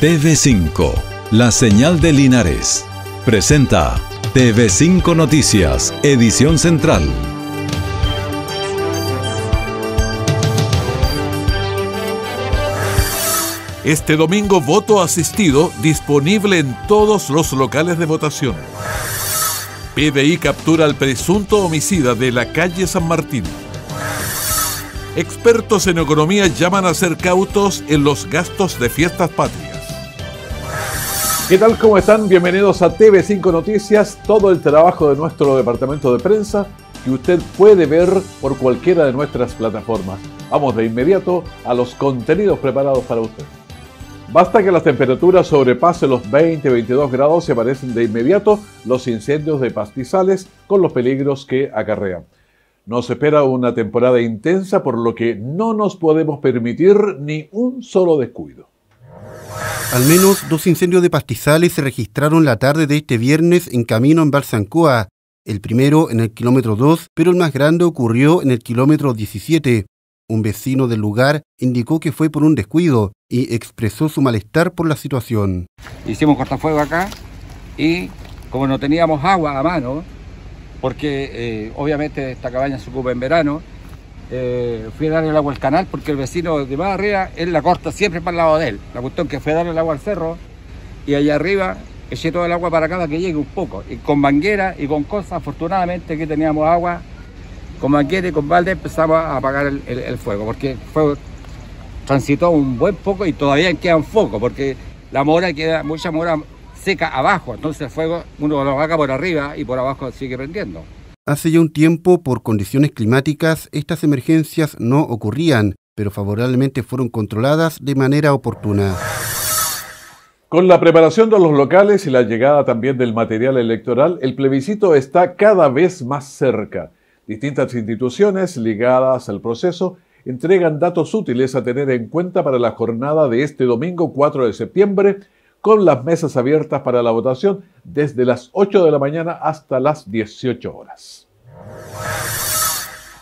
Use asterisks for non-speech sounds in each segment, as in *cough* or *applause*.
TV5, la señal de Linares. Presenta TV5 Noticias, edición central. Este domingo voto asistido disponible en todos los locales de votación. PDI captura al presunto homicida de la calle San Martín. Expertos en economía llaman a ser cautos en los gastos de fiestas patrias. ¿Qué tal? ¿Cómo están? Bienvenidos a TV5 Noticias, todo el trabajo de nuestro departamento de prensa que usted puede ver por cualquiera de nuestras plataformas. Vamos de inmediato a los contenidos preparados para usted. Basta que las temperaturas sobrepasen los 20-22 grados y aparecen de inmediato los incendios de pastizales con los peligros que acarrean. Nos espera una temporada intensa por lo que no nos podemos permitir ni un solo descuido. Al menos dos incendios de pastizales se registraron la tarde de este viernes en camino en Balsancoa. El primero en el kilómetro 2, pero el más grande ocurrió en el kilómetro 17. Un vecino del lugar indicó que fue por un descuido y expresó su malestar por la situación. Hicimos cortafuego acá y como no teníamos agua a mano, porque eh, obviamente esta cabaña se ocupa en verano, eh, fui a darle el agua al canal porque el vecino de más arriba, él la corta siempre para el lado de él. La cuestión que fue a darle el agua al cerro y allá arriba eché todo el agua para acá para que llegue un poco. Y con manguera y con cosas, afortunadamente que teníamos agua, con manguera y con balde empezamos a apagar el, fuego, porque el fuego transitó un buen poco y todavía quedan foco, porque la mora queda, mucha mora seca abajo, entonces el fuego uno lo apaga por arriba y por abajo sigue prendiendo. Hace ya un tiempo, por condiciones climáticas, estas emergencias no ocurrían, pero favorablemente fueron controladas de manera oportuna. Con la preparación de los locales y la llegada también del material electoral, el plebiscito está cada vez más cerca. Distintas instituciones ligadas al proceso entregan datos útiles a tener en cuenta para la jornada de este domingo 4 de septiembre, con las mesas abiertas para la votación desde las 8 de la mañana hasta las 18 horas.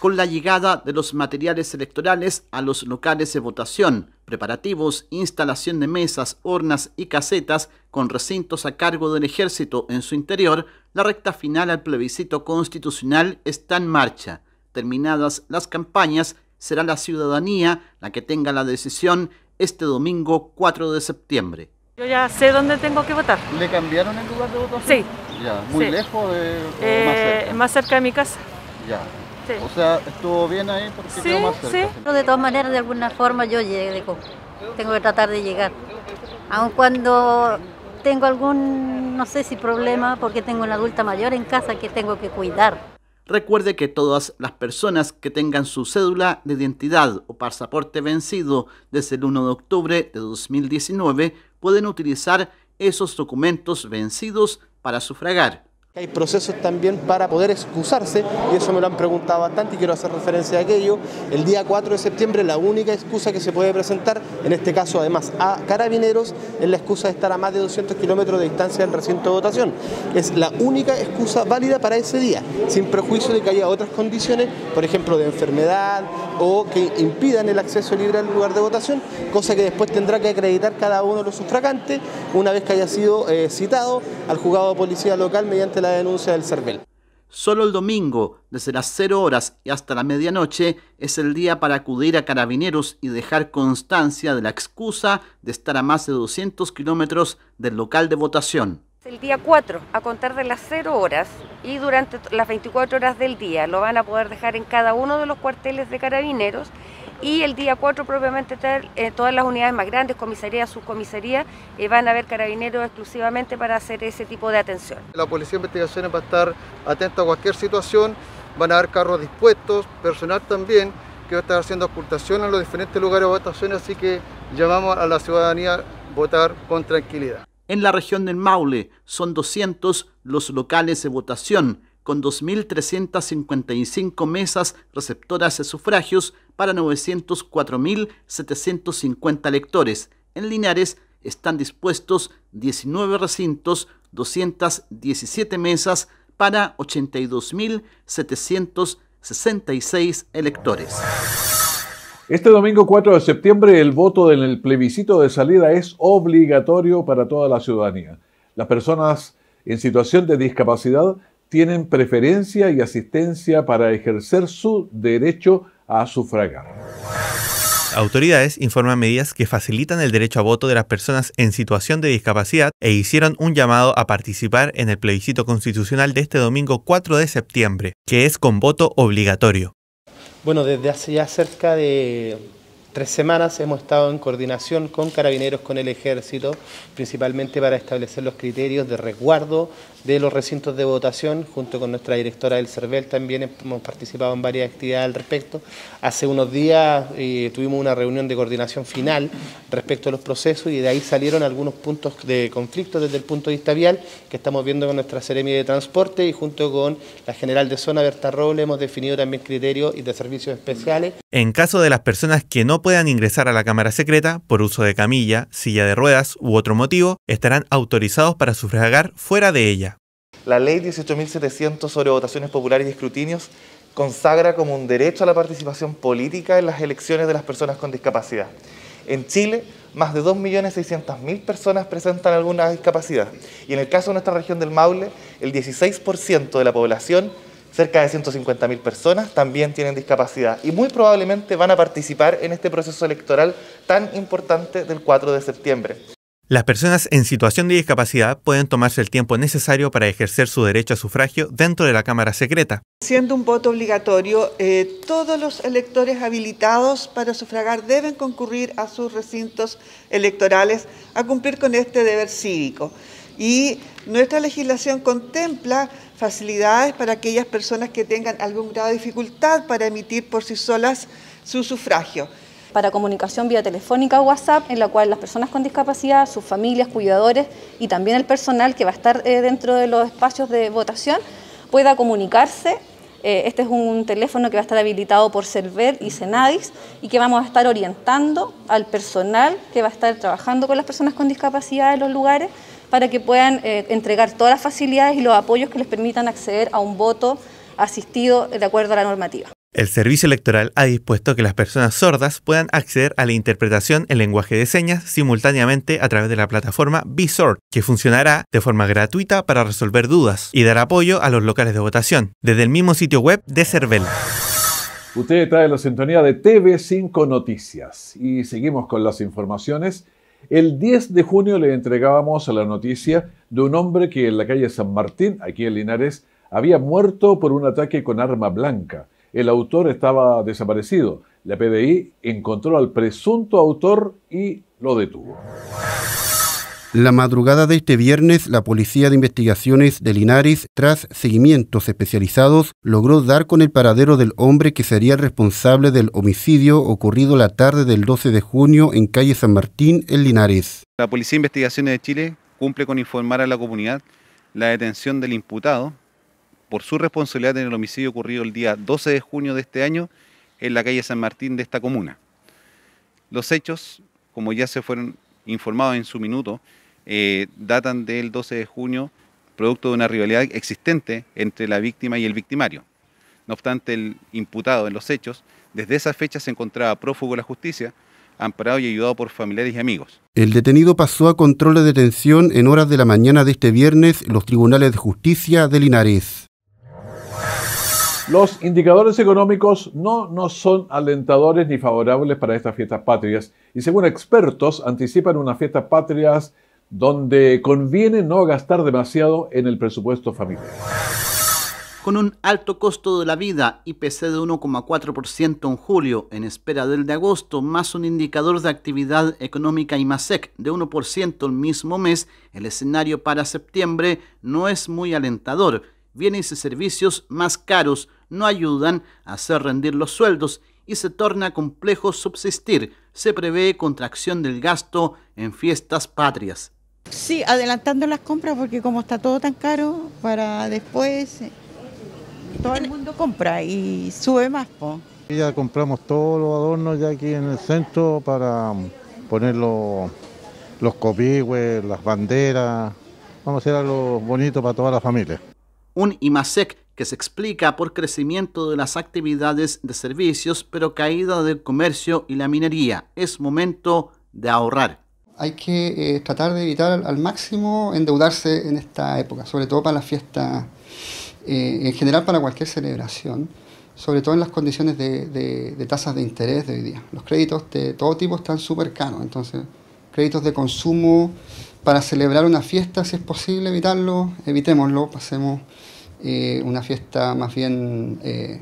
Con la llegada de los materiales electorales a los locales de votación, preparativos, instalación de mesas, hornas y casetas con recintos a cargo del ejército en su interior, la recta final al plebiscito constitucional está en marcha. Terminadas las campañas, será la ciudadanía la que tenga la decisión este domingo 4 de septiembre. Yo ya sé dónde tengo que votar. ¿Le cambiaron el lugar de votación? Sí. Ya, ¿muy lejos de, eh, más, cerca? más cerca de mi casa. Ya. Sí. O sea, ¿estuvo bien ahí porque sí, quedó más cerca? Sí. De todas maneras, de alguna forma yo llego. Tengo que tratar de llegar. Aun cuando tengo algún, no sé si problema, porque tengo una adulta mayor en casa que tengo que cuidar. Recuerde que todas las personas que tengan su cédula de identidad o pasaporte vencido desde el 1 de octubre de 2019 pueden utilizar esos documentos vencidos para sufragar. Hay procesos también para poder excusarse, y eso me lo han preguntado bastante y quiero hacer referencia a aquello. El día 4 de septiembre la única excusa que se puede presentar, en este caso además a carabineros, es la excusa de estar a más de 200 kilómetros de distancia del recinto de votación. Es la única excusa válida para ese día, sin prejuicio de que haya otras condiciones, por ejemplo de enfermedad o que impidan el acceso libre al lugar de votación, cosa que después tendrá que acreditar cada uno de los sufragantes una vez que haya sido eh, citado al juzgado de policía local mediante la denuncia del CERVEL. Solo el domingo, desde las 0 horas y hasta la medianoche, es el día para acudir a carabineros y dejar constancia de la excusa de estar a más de 200 kilómetros del local de votación. El día 4, a contar de las 0 horas y durante las 24 horas del día, lo van a poder dejar en cada uno de los cuarteles de carabineros y el día 4 propiamente tal, eh, todas las unidades más grandes, comisaría, subcomisaría, eh, van a haber carabineros exclusivamente para hacer ese tipo de atención. La Policía de Investigaciones va a estar atenta a cualquier situación, van a haber carros dispuestos, personal también, que va a estar haciendo ocultación en los diferentes lugares de votación, así que llamamos a la ciudadanía a votar con tranquilidad. En la región del Maule son 200 los locales de votación, con 2.355 mesas receptoras de sufragios para 904.750 lectores. En Linares están dispuestos 19 recintos, 217 mesas para 82.766 electores. Este domingo 4 de septiembre el voto en el plebiscito de salida es obligatorio para toda la ciudadanía. Las personas en situación de discapacidad tienen preferencia y asistencia para ejercer su derecho a sufragar. Autoridades informan medidas que facilitan el derecho a voto de las personas en situación de discapacidad e hicieron un llamado a participar en el plebiscito constitucional de este domingo 4 de septiembre, que es con voto obligatorio. Bueno, desde hace ya cerca de tres semanas hemos estado en coordinación con carabineros, con el ejército, principalmente para establecer los criterios de resguardo de los recintos de votación, junto con nuestra directora del CERVEL también hemos participado en varias actividades al respecto. Hace unos días eh, tuvimos una reunión de coordinación final respecto a los procesos y de ahí salieron algunos puntos de conflicto desde el punto de vista vial que estamos viendo con nuestra Seremia de Transporte y junto con la General de Zona Berta Roble hemos definido también criterios de servicios especiales. En caso de las personas que no puedan ingresar a la Cámara Secreta por uso de camilla, silla de ruedas u otro motivo, estarán autorizados para sufragar fuera de ella. La ley 18.700 sobre votaciones populares y escrutinios consagra como un derecho a la participación política en las elecciones de las personas con discapacidad. En Chile, más de 2.600.000 personas presentan alguna discapacidad y en el caso de nuestra región del Maule, el 16% de la población, cerca de 150.000 personas, también tienen discapacidad y muy probablemente van a participar en este proceso electoral tan importante del 4 de septiembre. Las personas en situación de discapacidad pueden tomarse el tiempo necesario para ejercer su derecho a sufragio dentro de la Cámara Secreta. Siendo un voto obligatorio, eh, todos los electores habilitados para sufragar deben concurrir a sus recintos electorales a cumplir con este deber cívico. Y nuestra legislación contempla facilidades para aquellas personas que tengan algún grado de dificultad para emitir por sí solas su sufragio para comunicación vía telefónica o WhatsApp, en la cual las personas con discapacidad, sus familias, cuidadores y también el personal que va a estar eh, dentro de los espacios de votación pueda comunicarse. Eh, este es un teléfono que va a estar habilitado por Cerver y Senadis y que vamos a estar orientando al personal que va a estar trabajando con las personas con discapacidad en los lugares para que puedan eh, entregar todas las facilidades y los apoyos que les permitan acceder a un voto asistido de acuerdo a la normativa. El Servicio Electoral ha dispuesto que las personas sordas puedan acceder a la interpretación en lenguaje de señas simultáneamente a través de la plataforma BSORT, que funcionará de forma gratuita para resolver dudas y dar apoyo a los locales de votación, desde el mismo sitio web de Cervel. Usted trae la sintonía de TV5 Noticias y seguimos con las informaciones. El 10 de junio le entregábamos la noticia de un hombre que en la calle San Martín, aquí en Linares, había muerto por un ataque con arma blanca. El autor estaba desaparecido. La PDI encontró al presunto autor y lo detuvo. La madrugada de este viernes, la Policía de Investigaciones de Linares, tras seguimientos especializados, logró dar con el paradero del hombre que sería el responsable del homicidio ocurrido la tarde del 12 de junio en calle San Martín, en Linares. La Policía de Investigaciones de Chile cumple con informar a la comunidad la detención del imputado, por su responsabilidad en el homicidio ocurrido el día 12 de junio de este año en la calle San Martín de esta comuna. Los hechos, como ya se fueron informados en su minuto, eh, datan del 12 de junio, producto de una rivalidad existente entre la víctima y el victimario. No obstante, el imputado en los hechos, desde esa fecha se encontraba prófugo de la justicia, amparado y ayudado por familiares y amigos. El detenido pasó a control de detención en horas de la mañana de este viernes en los tribunales de justicia de Linares. Los indicadores económicos no, no son alentadores ni favorables para estas fiestas patrias y según expertos anticipan unas fiestas patrias donde conviene no gastar demasiado en el presupuesto familiar. Con un alto costo de la vida, IPC de 1,4% en julio, en espera del de agosto, más un indicador de actividad económica IMASEC de 1% el mismo mes, el escenario para septiembre no es muy alentador. Bienes y servicios más caros no ayudan a hacer rendir los sueldos y se torna complejo subsistir. Se prevé contracción del gasto en fiestas patrias. Sí, adelantando las compras porque como está todo tan caro, para después eh, todo el mundo compra y sube más. Ya compramos todos los adornos ya aquí en el centro para poner los, los las banderas. Vamos a hacer algo bonito para toda la familia un IMASEC que se explica por crecimiento de las actividades de servicios, pero caída del comercio y la minería. Es momento de ahorrar. Hay que eh, tratar de evitar al, máximo endeudarse en esta época, sobre todo para la fiesta, eh, en general para cualquier celebración, sobre todo en las condiciones de, tasas de interés de hoy día. Los créditos de todo tipo están súper caros, entonces créditos de consumo para celebrar una fiesta, si es posible evitarlo, evitémoslo, pasemos eh, una fiesta más bien eh,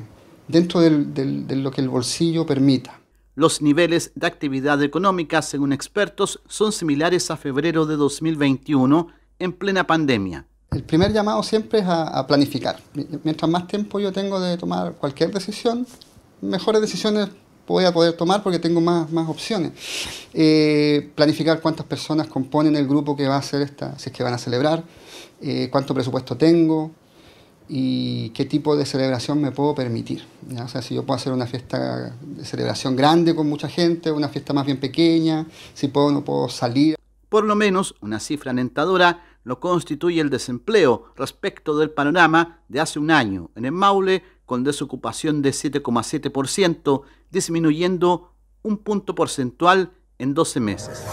dentro de lo que el bolsillo permita. Los niveles de actividad económica, según expertos, son similares a febrero de 2021 en plena pandemia. El primer llamado siempre es a, planificar. Mientras más tiempo yo tengo de tomar cualquier decisión, mejores decisiones voy a poder tomar porque tengo más, más opciones. Eh, planificar cuántas personas componen el grupo que va a hacer esta, si es que van a celebrar, cuánto presupuesto tengo, y qué tipo de celebración me puedo permitir. O sea, si yo puedo hacer una fiesta de celebración grande con mucha gente, una fiesta más bien pequeña, si puedo o no puedo salir. Por lo menos una cifra alentadora lo constituye el desempleo respecto del panorama de hace un año en el Maule con desocupación de 7,7%, disminuyendo un punto porcentual en 12 meses.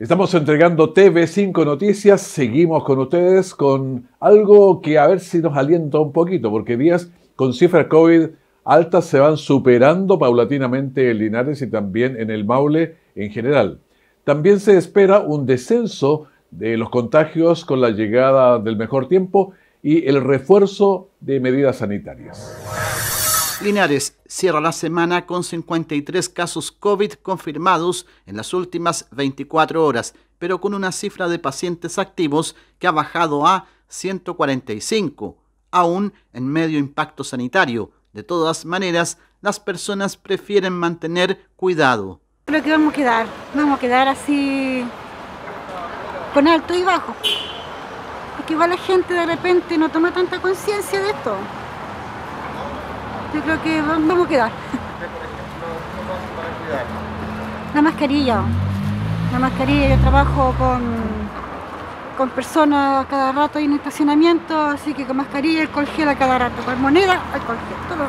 Estamos entregando TV5 Noticias, seguimos con ustedes con algo que a ver si nos alienta un poquito, porque días con cifras COVID altas se van superando paulatinamente en Linares y también en el Maule en general. También se espera un descenso de los contagios con la llegada del mejor tiempo y el refuerzo de medidas sanitarias. Linares cierra la semana con 53 casos COVID confirmados en las últimas 24 horas, pero con una cifra de pacientes activos que ha bajado a 145, aún en medio impacto sanitario. De todas maneras, las personas prefieren mantener cuidado. Creo que vamos a quedar, vamos a quedar así con alto y bajo. Porque igual la gente de repente no toma tanta conciencia de esto yo creo que vamos a quedar. La mascarilla. La mascarilla, yo trabajo con, con personas cada rato en estacionamiento, así que con mascarilla, el gel a cada rato, con moneda, alcohol todo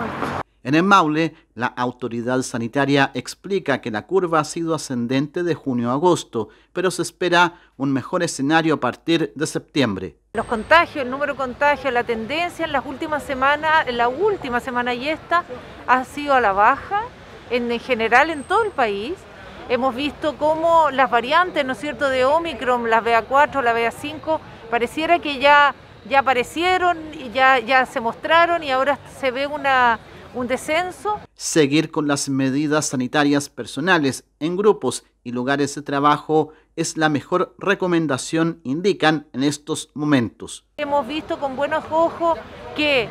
En el Maule, la autoridad sanitaria explica que la curva ha sido ascendente de junio a agosto, pero se espera un mejor escenario a partir de septiembre. Los contagios, el número de contagios, la tendencia en las últimas semanas, en la última semana y esta, ha sido a la baja, en general en todo el país. Hemos visto cómo las variantes, ¿no es cierto?, de Omicron, la BA4, la BA5, pareciera que ya, ya aparecieron, y ya, ya se mostraron y ahora se ve una, un descenso. Seguir con las medidas sanitarias personales en grupos y lugares de trabajo es la mejor recomendación, indican en estos momentos. Hemos visto con buenos ojos que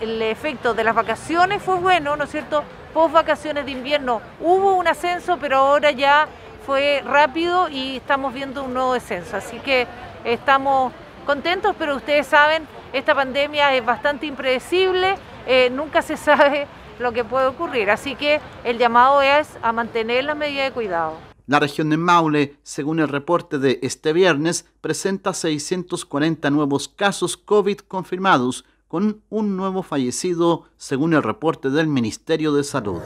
el, efecto de las vacaciones fue bueno, ¿no es cierto? Post vacaciones de invierno hubo un ascenso, pero ahora ya fue rápido y estamos viendo un nuevo descenso. Así que estamos contentos, pero ustedes saben, esta pandemia es bastante impredecible, eh, nunca se *laughs* sabe lo que puede ocurrir. Así que el llamado es a mantener las medidas de cuidado. La región de Maule, según el reporte de este viernes, presenta 640 nuevos casos COVID confirmados, con un nuevo fallecido, según el reporte del Ministerio de Salud.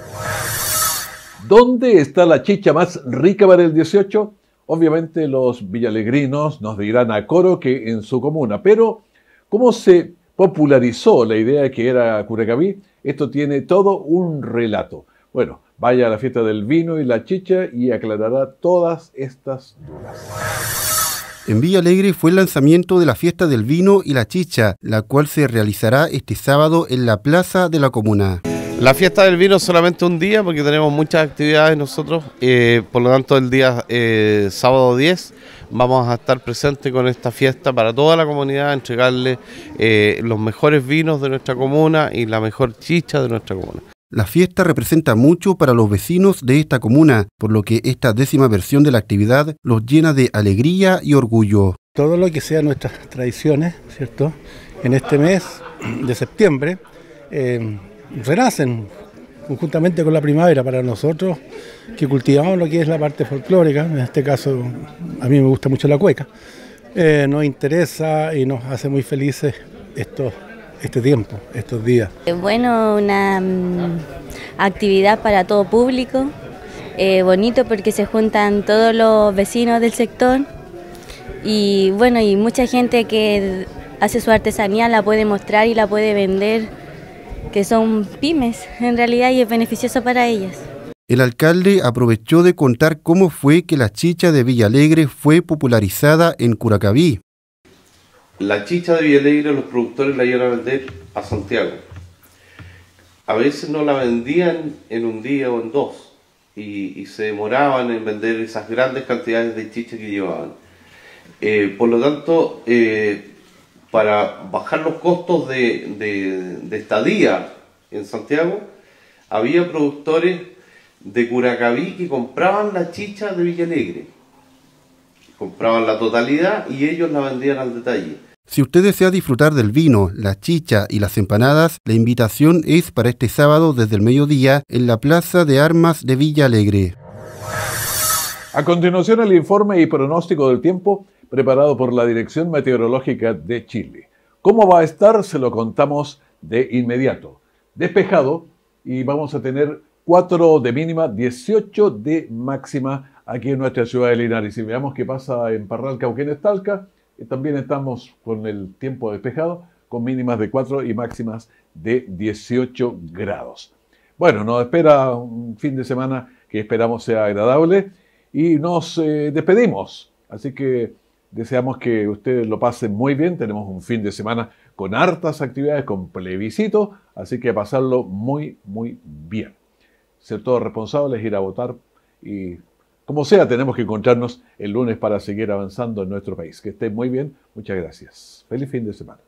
¿Dónde está la chicha más rica para el 18? Obviamente los villalegrinos nos dirán a coro que en su comuna, pero ¿cómo se popularizó la idea de que era Curacaví? Esto tiene todo un relato. Bueno, Vaya a la fiesta del vino y la chicha y aclarará todas estas dudas. En Villa Alegre fue el lanzamiento de la fiesta del vino y la chicha, la cual se realizará este sábado en la plaza de la comuna. La fiesta del vino es solamente un día porque tenemos muchas actividades nosotros, eh, por lo tanto el día eh, sábado 10 vamos a estar presentes con esta fiesta para toda la comunidad, entregarle eh, los mejores vinos de nuestra comuna y la mejor chicha de nuestra comuna. La fiesta representa mucho para los vecinos de esta comuna, por lo que esta décima versión de la actividad los llena de alegría y orgullo. Todo lo que sea nuestras tradiciones, ¿cierto? En este mes de septiembre eh, renacen conjuntamente con la primavera para nosotros que cultivamos lo que es la parte folclórica, en este caso a mí me gusta mucho la cueca, eh, nos interesa y nos hace muy felices estos este tiempo, estos días. Bueno, una mm, actividad para todo público, eh, bonito porque se juntan todos los vecinos del sector y bueno, y mucha gente que hace su artesanía la puede mostrar y la puede vender, que son pymes en realidad y es beneficioso para ellas. El alcalde aprovechó de contar cómo fue que la chicha de Villalegre fue popularizada en Curacaví. La chicha de Villalegre los productores la iban a vender a Santiago. A veces no la vendían en un día o en dos y, se demoraban en vender esas grandes cantidades de chicha que llevaban. Eh, por lo tanto, eh, para bajar los costos de, de estadía en Santiago, había productores de Curacaví que compraban la chicha de Villalegre. Compraban la totalidad y ellos la vendían al detalle. Si usted desea disfrutar del vino, la chicha y las empanadas, la invitación es para este sábado desde el mediodía en la Plaza de Armas de Villa Alegre. A continuación el informe y pronóstico del tiempo preparado por la Dirección Meteorológica de Chile. ¿Cómo va a estar? Se lo contamos de inmediato. Despejado y vamos a tener 4 de mínima, 18 de máxima aquí en nuestra ciudad de Linares. Y veamos qué pasa en Parral, Cauquenes, Talca también estamos con el tiempo despejado, con mínimas de 4 y máximas de 18 grados. Bueno, nos espera un fin de semana que esperamos sea agradable y nos eh, despedimos. Así que deseamos que ustedes lo pasen muy bien. Tenemos un fin de semana con hartas actividades, con plebiscito, así que pasarlo muy, muy bien. Ser todos responsables, ir a votar y como sea, tenemos que encontrarnos el lunes para seguir avanzando en nuestro país. Que estén muy bien. Muchas gracias. Feliz fin de semana.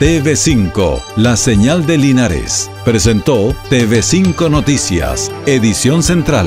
TV5, la señal de Linares, presentó TV5 Noticias, edición central.